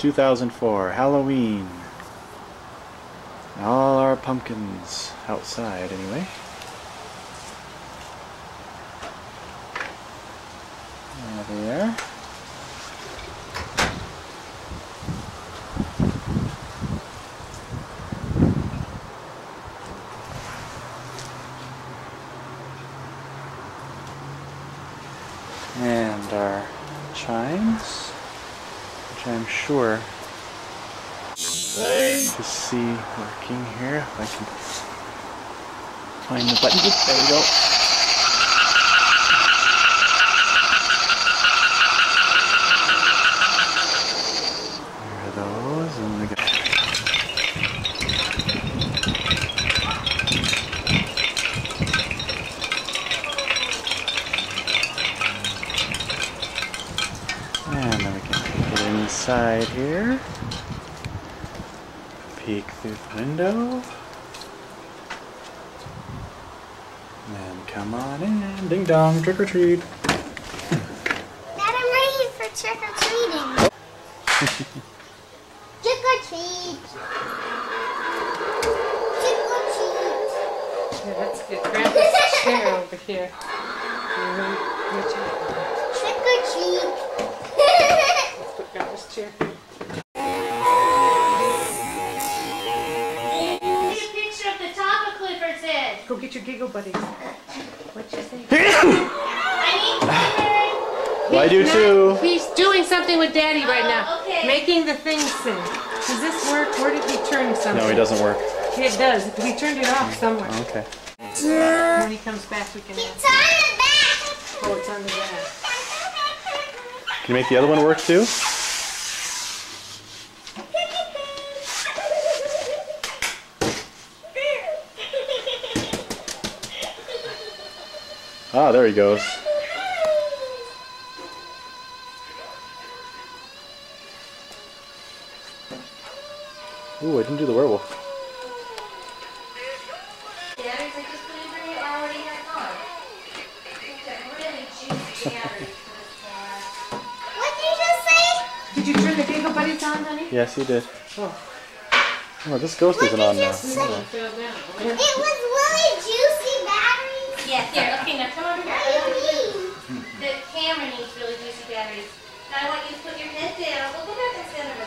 2004, Halloween. All our pumpkins outside anyway. There. And our chimes, which I'm sure to see working here. If I can find the button. There we go. There are those, and we got. And then we can get inside here. Peek through the window. And come on in. Ding dong, trick or treat. Dad, I'm ready for trick or treating. trick or treat. Trick or treat. Yeah, let's get Grandpa's chair over here. You ready? Your chair. Trick or treat. Let's put Grandpa's chair here. Take a picture of the top of Clifford's head. Go get your giggle buddies. What'd you say? I need Well, I do He's too. He's doing something with Daddy right now. Oh, okay. Making the thing sing. Does this work? Where did he turn something? No, he doesn't work. It does. We turned it off somewhere. Oh, okay. When he comes back, we can Keep ask. tying it back. Oh, it's on the back. Can you make the other one work too? Ah, there he goes. Ooh, I didn't do the werewolf. batteries. I just put in for you. I already had gone. We've got really juicy batteries for this car. What did you just say? Did you turn the giggle buddies on, honey? Yes, he did. Oh, Oh, this ghost What isn't on you now. say? Yeah. fell down. It was really juicy batteries. Yeah, here. Okay, now come over What here. do you mean? The camera needs really juicy. Now I want you to put your head down. Well, go back and stand